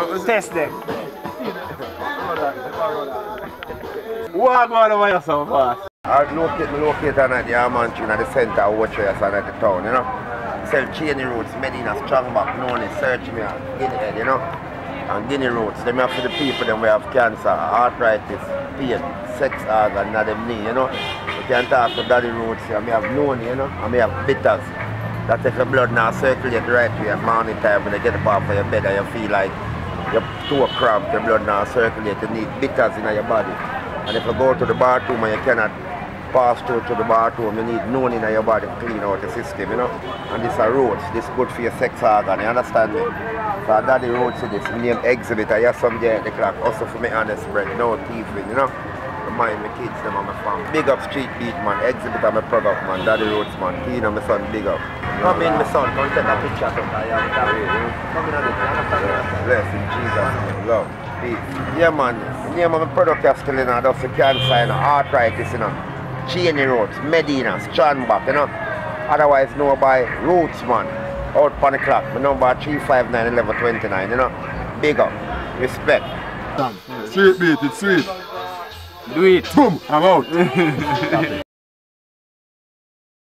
Test them. What man over here so fast? I locate, me locate on at the Almond Tree in the center of Watchers and at the town, you know. Sell Cheney Roots, Medina, Strongback, Noni, search me at Guinea Head, you know. And Guinea Roots, them have for the people them we have cancer, arthritis, pain, sex organ, and them knee, you know. You can talk to Daddy Roots, and we have Noni, you know, and we have bitters. That if your blood now circulate right way at morning time when you get up off of your bed and you feel like your toe cramp, your blood now circulate, you need bitters in your body. And if you go to the bathroom and you cannot pass through to the bathroom, you need none in your body to clean out the system, you know. And this are roots, this good for your sex organ, you understand me? So daddy roots in this, name exhibit, I have some there at the clock, also for me honest bread, no teeth in, you know. I mind my kids, them and my family. Big up street beat man, exhibit on my product man, daddy roots man, keen on my son, big up. Come in my son, come take a picture of I am carry, you. Come in on it, you? Bless in Jesus' name, love. Peace. Yeah man, the name of my product is still in there, that's the cancer, you know, arthritis, you know. Cheney Roots, Medina, Strongback, you know. Otherwise known by Roots man. Out on the clock. My number 359 1129, you know. Big up. Respect. Sweet beat, it's sweet. Do it. Boom, I'm out.